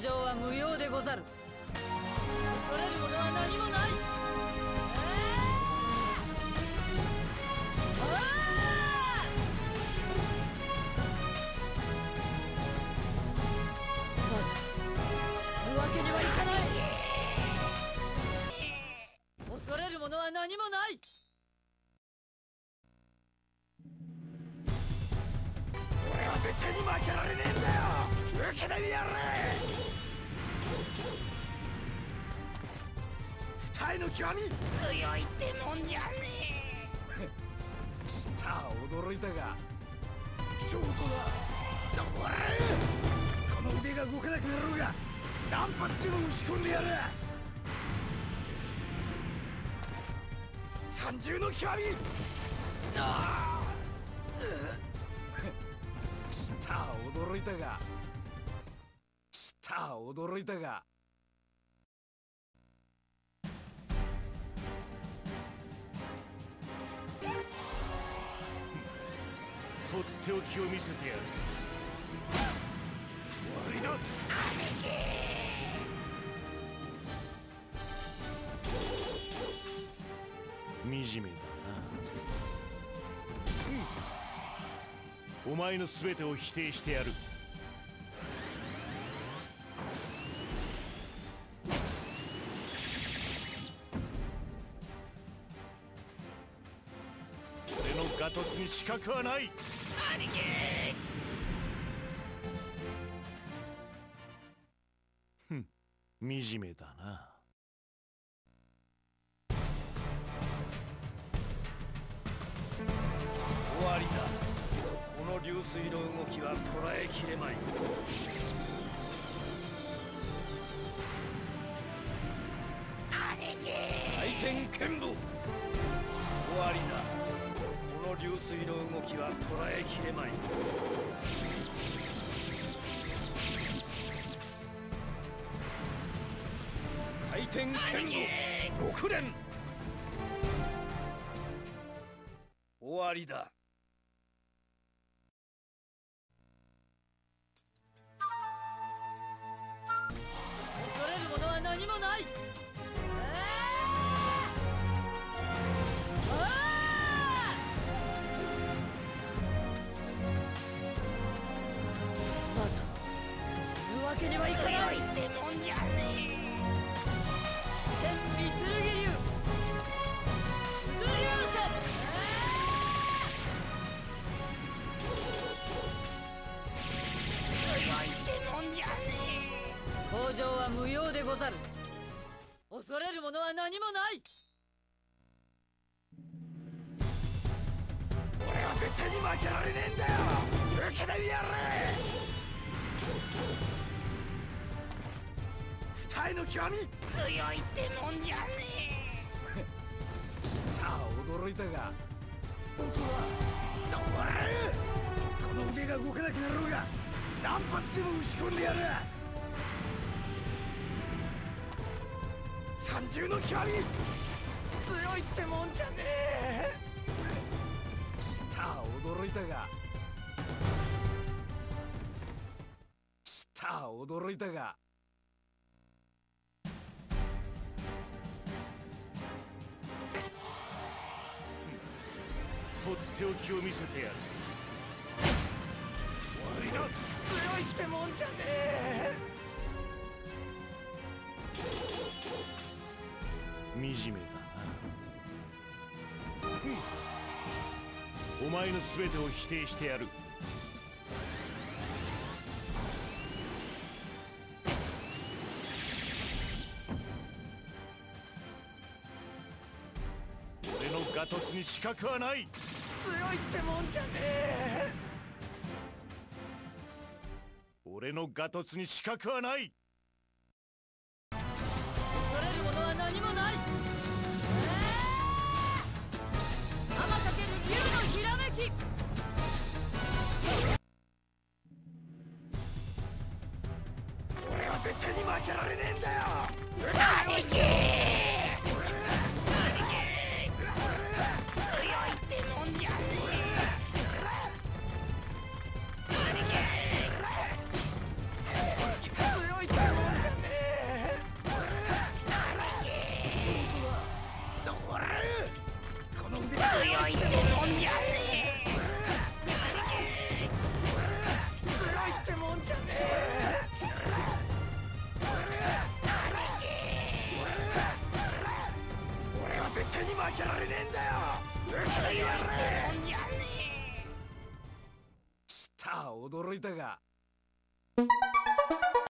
北条は無用でござる。恐れるものは何もない。恐れるものは何もない俺は絶対に負けられねえんだ。よ受けてみやれ二重の極み強いってもんじゃねした驚いたが。上等だおれこの腕が動かなくなろうが。何発でも打ち込んでやる。三重の極み。ああした驚いたが。した驚いたがとっておきを見せてやる。終わりだ惨めだな、うん、お前の全てを否定してやる。俺のガトツに資格はない。兄貴ふん惨めだ。な終わりだ。この流水の動きは捉えきれまい兄貴回転剣舞終わりだ。の流水の動きは捉えきれまい。回転剣舞極連終わりだ戦北条は無用でござる。恐れるものは何もない。俺は絶対に負けられねえんだよ。受けてみやれ。二重の極み。強いってもんじゃねさあ驚いたが。本当はおれこの腕が動かなくなろうが何発でも打ち込んでやる三重の極み強いってもんじゃねえ。さあ驚いたが。さあ驚いたが。とっておきを見せてやる。終わりだ強いってもんじゃねえ惨めだな、うん、お前の全てを否定してやる。俺のガトツに資格はない。強いってもんじゃねえ。俺のガトツに資格はない。負けられねえんだよ。兄貴負けられねえんだよ。受けやれ。もんじゃね来た驚いたが。え